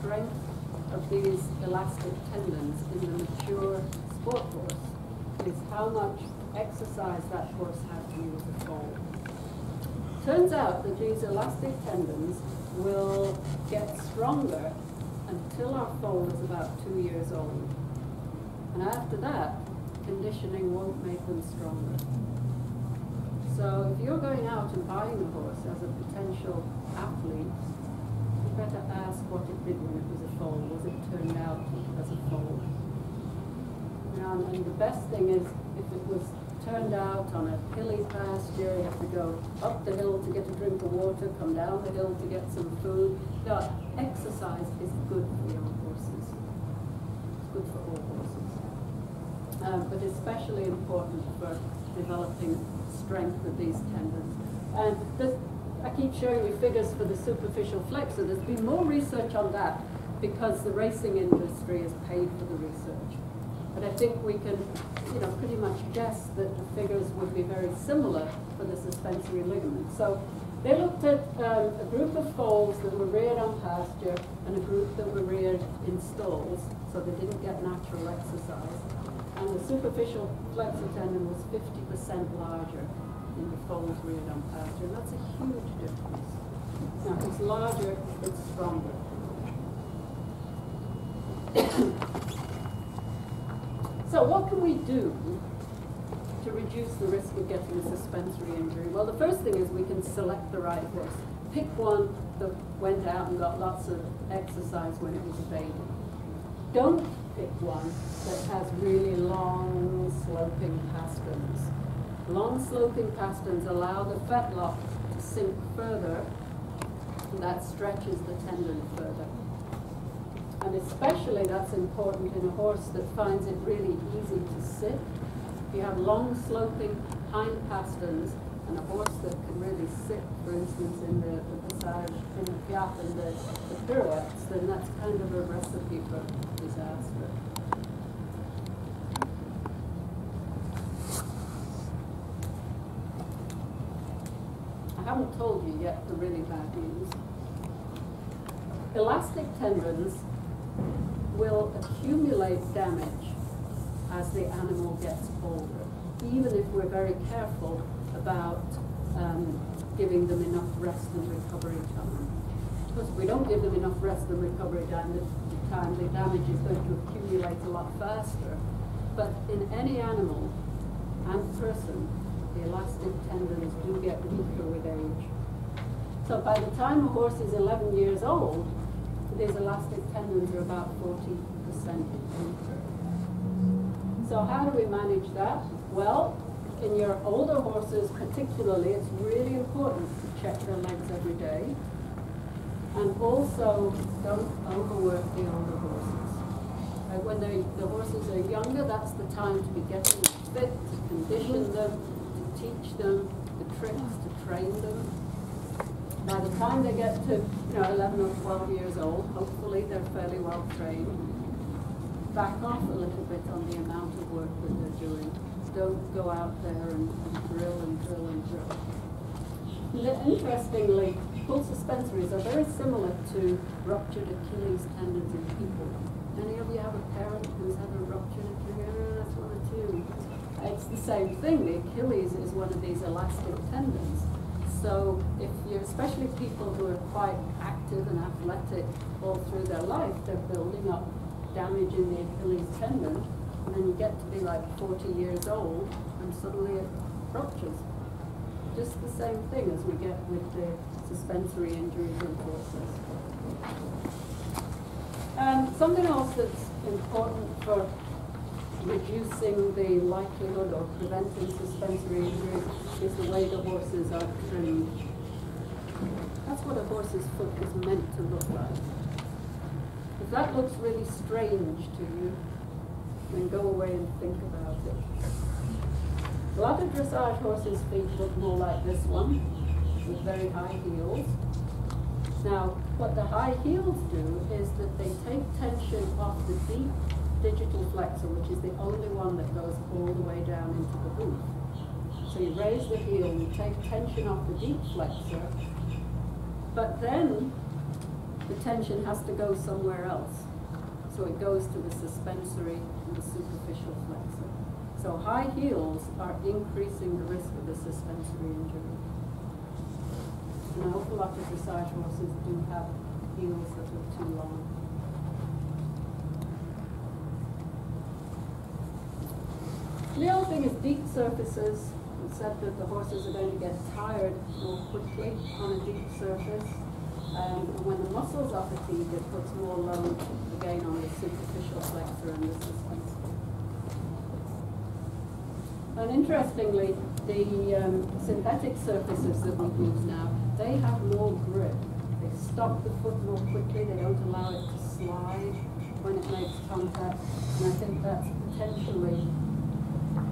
strength of these elastic tendons in the mature sport horse is how much exercise that horse had to use a foal. Turns out that these elastic tendons will get stronger until our foal is about two years old. And after that, conditioning won't make them stronger. So if you're going out and buying a horse as a potential athlete, you better ask when it was a foal. Was it turned out as a foal? And, and the best thing is if it was turned out on a hilly pasture, you have to go up the hill to get a drink of water, come down the hill to get some food. Now, exercise is good for young horses. It's good for all horses. Um, but especially important for developing strength of these tendons. And this, I keep showing you figures for the superficial flexor. There's been more research on that because the racing industry has paid for the research. But I think we can, you know, pretty much guess that the figures would be very similar for the suspensory ligament. So they looked at um, a group of foals that were reared on pasture and a group that were reared in stalls, so they didn't get natural exercise. And the superficial flexor tendon was 50% larger in the reared on pasture, and that's a huge difference. Now, if it's larger, it's stronger. so what can we do to reduce the risk of getting a suspensory injury? Well, the first thing is we can select the right horse. Pick one that went out and got lots of exercise when it was a baby. Don't pick one that has really long sloping pasterns. Long sloping pasterns allow the fetlock to sink further and that stretches the tendon further. And especially that's important in a horse that finds it really easy to sit. If you have long sloping hind pasterns and a horse that can really sit, for instance, in the, the passage, in the piaffe and the, the pirouettes, then that's kind of a recipe for disaster. Haven't told you yet the really bad news. Elastic tendons will accumulate damage as the animal gets older, even if we're very careful about um, giving them enough rest and recovery time. Because if we don't give them enough rest and recovery time, the, time, the damage is going to accumulate a lot faster. But in any animal and person, the elastic tendons do get weaker. So by the time a horse is 11 years old, these elastic tendons are about 40% weaker. So how do we manage that? Well, in your older horses particularly, it's really important to check their legs every day. And also, don't overwork the older horses. Right, when the horses are younger, that's the time to be getting fit, to condition them, to teach them the tricks, to train them. By the time they get to you know 11 or 12 years old, hopefully they're fairly well trained. Back off a little bit on the amount of work that they're doing. Don't go out there and, and drill and drill and drill. Interestingly, pull suspensories are very similar to ruptured Achilles tendons in people. Any of you have a parent who's had a ruptured Achilles? That's one or two. It's the same thing. The Achilles is one of these elastic tendons. So if you're, especially people who are quite active and athletic all through their life, they're building up damage in the Achilles tendon, and then you get to be like 40 years old, and suddenly it ruptures. Just the same thing as we get with the suspensory injuries in horses. And um, something else that's important for reducing the likelihood or preventing suspensory injuries is the way the horses are trimmed. That's what a horse's foot is meant to look like. If that looks really strange to you, then go away and think about it. A lot of dressage horses' feet look more like this one, with very high heels. Now, what the high heels do is that they take tension off the deep digital flexor, which is the only one that goes all the way down into the hoof. So you raise the heel, you take tension off the deep flexor, but then the tension has to go somewhere else. So it goes to the suspensory and the superficial flexor. So high heels are increasing the risk of a suspensory injury. And an awful lot of dressage horses do have heels that are too long. The other thing is deep surfaces. It said that the horses are going to get tired more quickly on a deep surface. Um, and when the muscles are fatigued, it puts more load again on the superficial flexor and the suspensor. And interestingly, the um, synthetic surfaces that we use now, they have more grip. They stop the foot more quickly. They don't allow it to slide when it makes contact. And I think that's potentially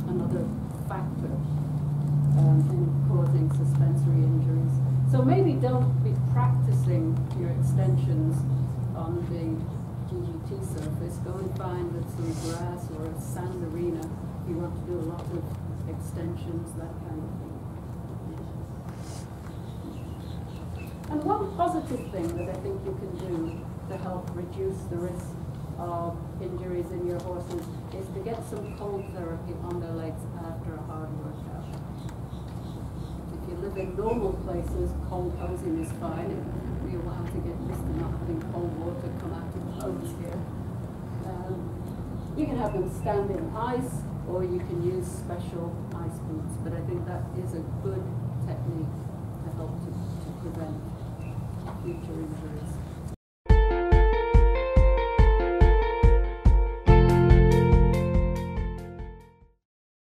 another factor um, in causing suspensory injuries. So maybe don't be practicing your extensions on the GGT surface. Go and find some grass or a sand arena you want to do a lot of extensions, that kind of thing. And one positive thing that I think you can do to help reduce the risk of injuries in your horses is to get some cold therapy on their legs after a hard workout. If you live in normal places, cold hosing is fine. It can be a while to get used to not having cold water come out of the hose here. Um, you can have them stand in ice, or you can use special ice boots, but I think that is a good technique to help to, to prevent future injuries.